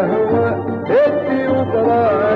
هو ادي وبراي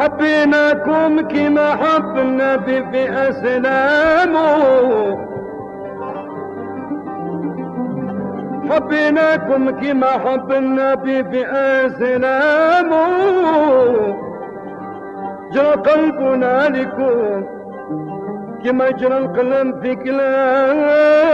حبيناكم كما حب النبي في أسلامه حبيناكم كما حب النبي في أسلامه جرى قلبنا لكم كما جرى القلم في كلامه.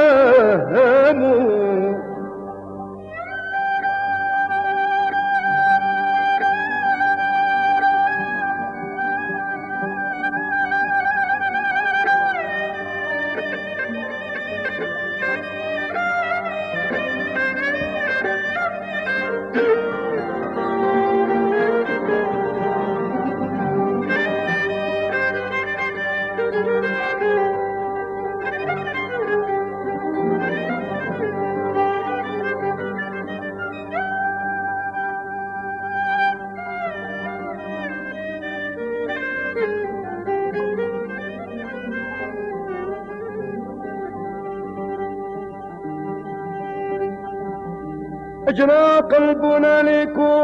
أجرى قلبنا لكم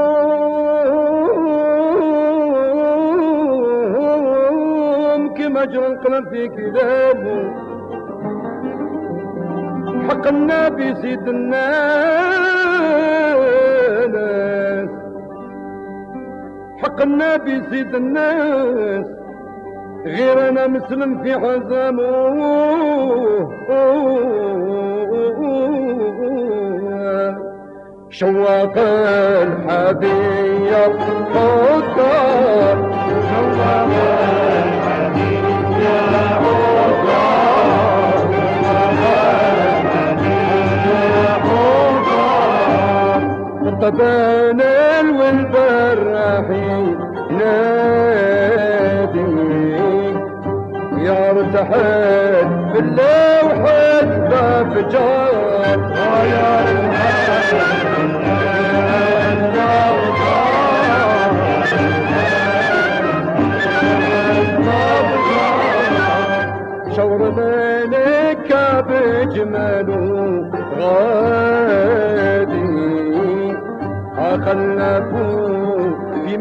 كما أجرى القلب في كلامه. حق النبي سيد الناس حق النبي سيد الناس غير أنا مسلم في حزامه شواق الحبيب حكار شواق الحبيب يا طبان الولد الرحيم نادي يرتحل باللوحة باب جار يا شور مالك بجماله غادي. أخلفوا في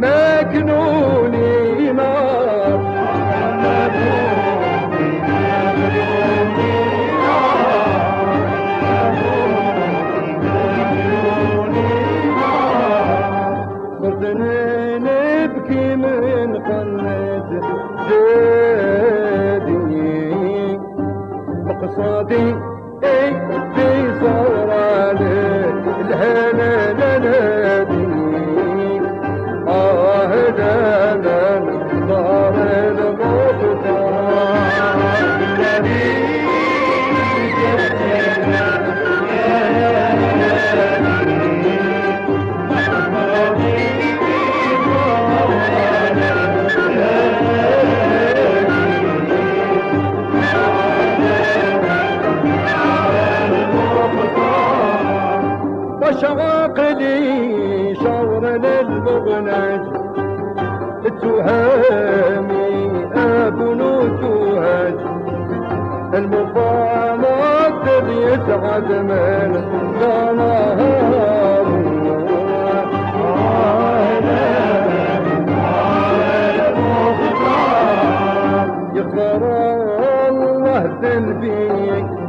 يسعد من ظلام يقدر الله تنبيك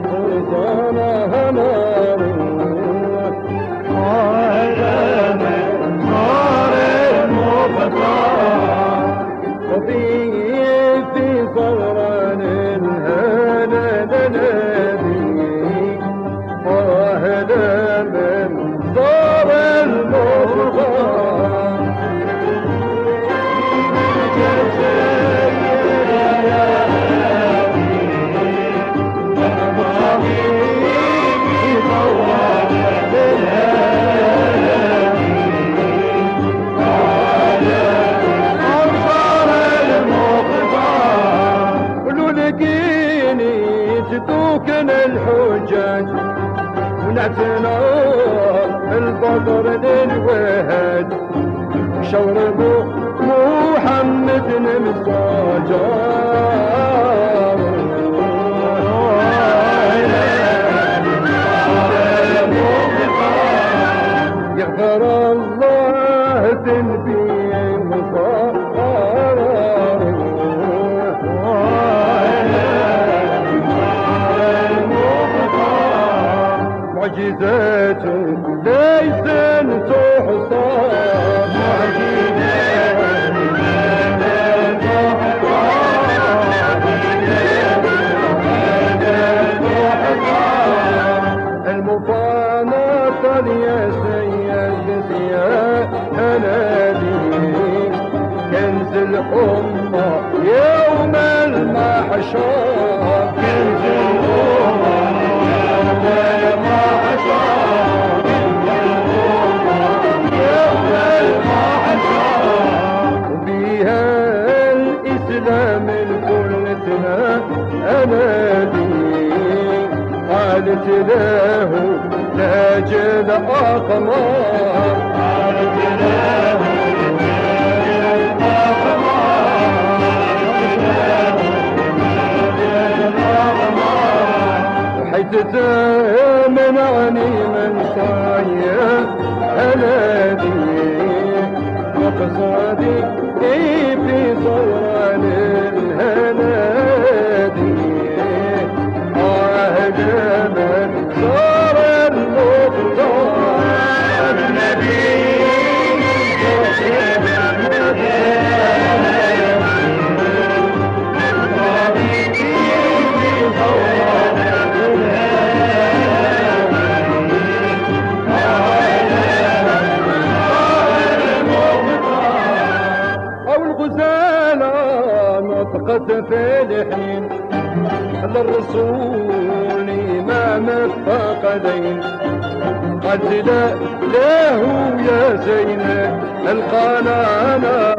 شوربو محمد المساجر يغفر الله ذنبي معجزات يا سيد يا أنادي كنز الأمة يوم المحشر. كنز الأمة الإسلام الكلتنا أنادي قالت له تاجد أقمار حيث منعني من سايا أنادي مقصدي في صوران الثقلين قد له يا زينب القنانا